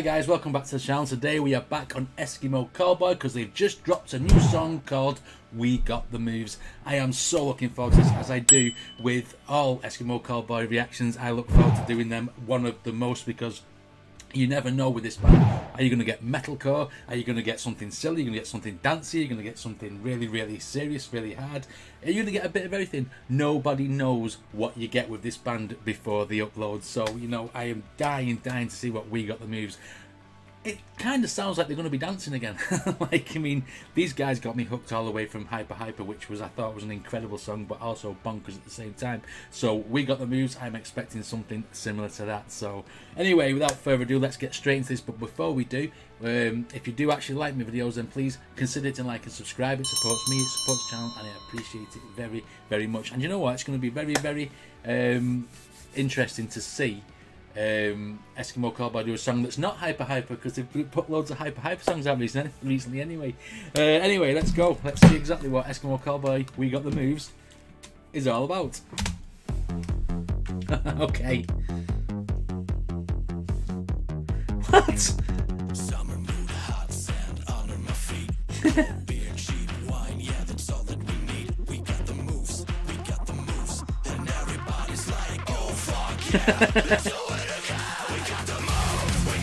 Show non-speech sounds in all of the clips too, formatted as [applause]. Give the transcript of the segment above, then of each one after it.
Hi guys, welcome back to the channel. Today we are back on Eskimo Callboy because they've just dropped a new song called We Got the Moves. I am so looking forward to this as I do with all Eskimo Callboy reactions. I look forward to doing them one of the most because you never know with this band. Are you going to get metalcore? Are you going to get something silly? Are you going to get something dancey? Are you going to get something really, really serious, really hard? Are you going to get a bit of everything? Nobody knows what you get with this band before the upload. So, you know, I am dying, dying to see what we got the moves it kind of sounds like they're going to be dancing again. [laughs] like, I mean, these guys got me hooked all the way from Hyper Hyper, which was I thought was an incredible song, but also bonkers at the same time. So we got the moves. I'm expecting something similar to that. So anyway, without further ado, let's get straight into this. But before we do, um, if you do actually like my videos, then please consider to like and subscribe. It supports me, it supports the channel, and I appreciate it very, very much. And you know what? It's going to be very, very um, interesting to see um, Eskimo Callboy do a song that's not hyper hyper because they've put loads of hyper hyper songs out recently. Recently, anyway. Uh, anyway, let's go. Let's see exactly what Eskimo Callboy We Got the Moves is all about. [laughs] okay. What?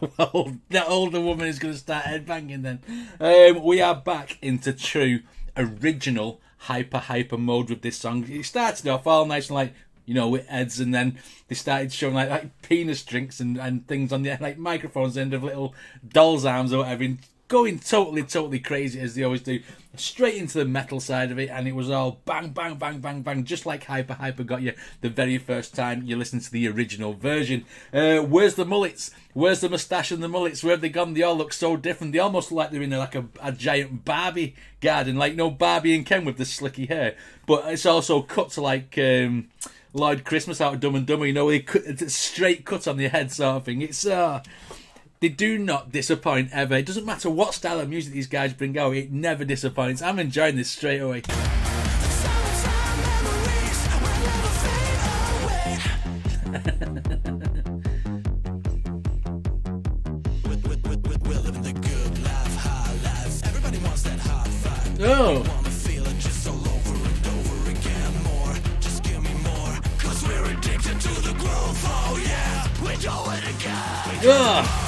and [laughs] well, that older woman is going to start headbanging then. Um, we are back into true original hyper hyper mode with this song. It started off all nice and like you know with heads, and then they started showing like like penis drinks and, and things on the like microphones, end of little dolls' arms or whatever going totally, totally crazy as they always do, straight into the metal side of it, and it was all bang, bang, bang, bang, bang, just like Hyper Hyper got you the very first time you listened to the original version. Uh, where's the mullets? Where's the moustache and the mullets? Where have they gone? They all look so different. They almost look like they're in like a, a giant Barbie garden, like no Barbie and Ken with the slicky hair. But it's also cut to like. Um, Lloyd Christmas out of Dumb and Dumber, you know, they cut, straight cut on the head sort of thing. It's uh they do not disappoint ever. It doesn't matter what style of music these guys bring out, it never disappoints. I'm enjoying this straight away. oh. Ugh.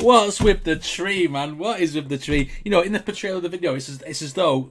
What's with the tree, man? What is with the tree? You know, in the portrayal of the video, it's as, it's as though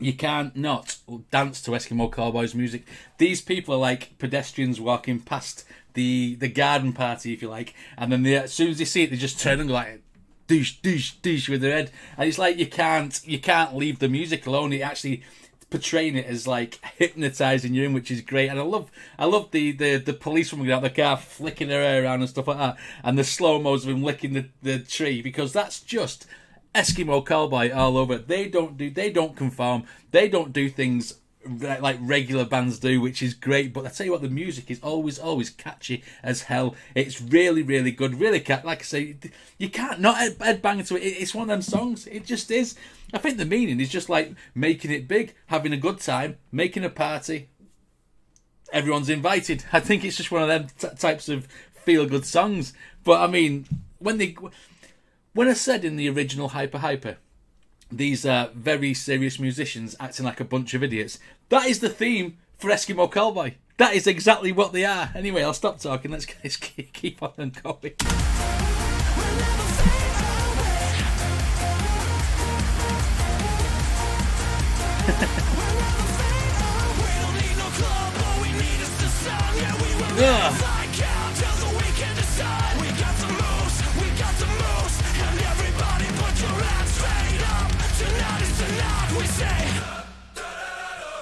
you can't not dance to Eskimo Callboys music. These people are like pedestrians walking past the the garden party, if you like, and then they, as soon as they see it, they just turn and go like douche, douche, douche with their head, and it's like you can't you can't leave the music alone. It actually portraying it as like hypnotizing you in, which is great. And I love, I love the the the policewoman getting out the car, flicking her hair around and stuff like that, and the slow mos of him licking the the tree because that's just Eskimo Callboy all over. They don't do, they don't conform, they don't do things like regular bands do, which is great. But I tell you what, the music is always, always catchy as hell. It's really, really good. Really. Like I say, you can't not head bang to it. It's one of them songs. It just is. I think the meaning is just like making it big, having a good time, making a party. Everyone's invited. I think it's just one of them t- types of feel good songs. But I mean, when they, when I said in the original Hyper Hyper these uh, very serious musicians acting like a bunch of idiots. That is the theme for Eskimo Callboy. That is exactly what they are. Anyway, I'll stop talking. Let's, let's keep on going. yeah. [laughs]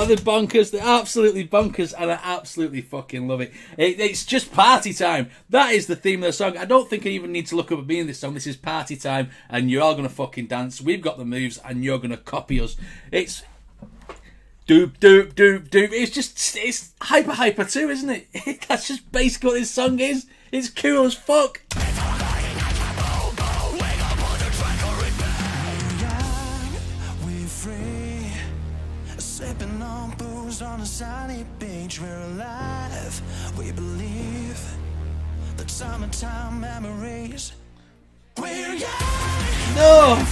Oh, they're bonkers. They're absolutely bonkers, and I absolutely fucking love it. it. It's just party time. That is the theme of the song. I don't think I even need to look up at me in this song. This is party time, and you're all gonna fucking dance. We've got the moves, and you're gonna copy us. It's doop doop doop doop. It's just it's hyper hyper too, isn't it? [laughs] That's just basically what this song is. It's cool as fuck. On a sunny beach, we're alive. We believe that summertime memories. We're young. No.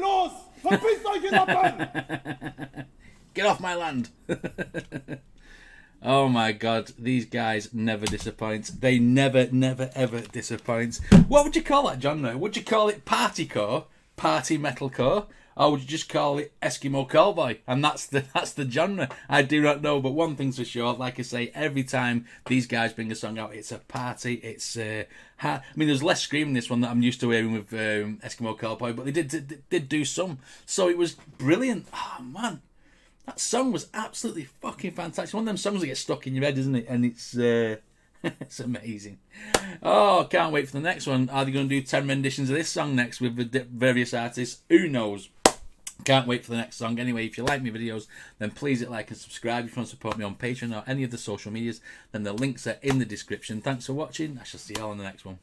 Euch, [laughs] Get off my land! [laughs] oh my god, these guys never disappoint. They never, never, ever disappoint. What would you call that John? genre? Would you call it party partycore? Party metal metalcore? Or would just call it Eskimo Callboy, And that's the [laughs] that's the genre. I do not know, but one thing's for sure. Like I say, every time these guys bring a song out, it's a party. It's uh, I mean, there's less screaming this one that I'm used to hearing with um, Eskimo Callboy, but they did, did did do some. So it was brilliant. Oh man, that song was absolutely fucking fantastic. One of them songs that get stuck in your head, isn't it? And it's. Uh, [laughs] it's amazing. Oh, can't wait for the next one. Are they going to do 10 renditions of this song next with the various artists? Who knows? Can't wait for the next song. Anyway, if you like my videos, then please hit like and subscribe. If you want to support me on Patreon or any of the social medias, then the links are in the description. Thanks for watching. I shall see you all in the next one.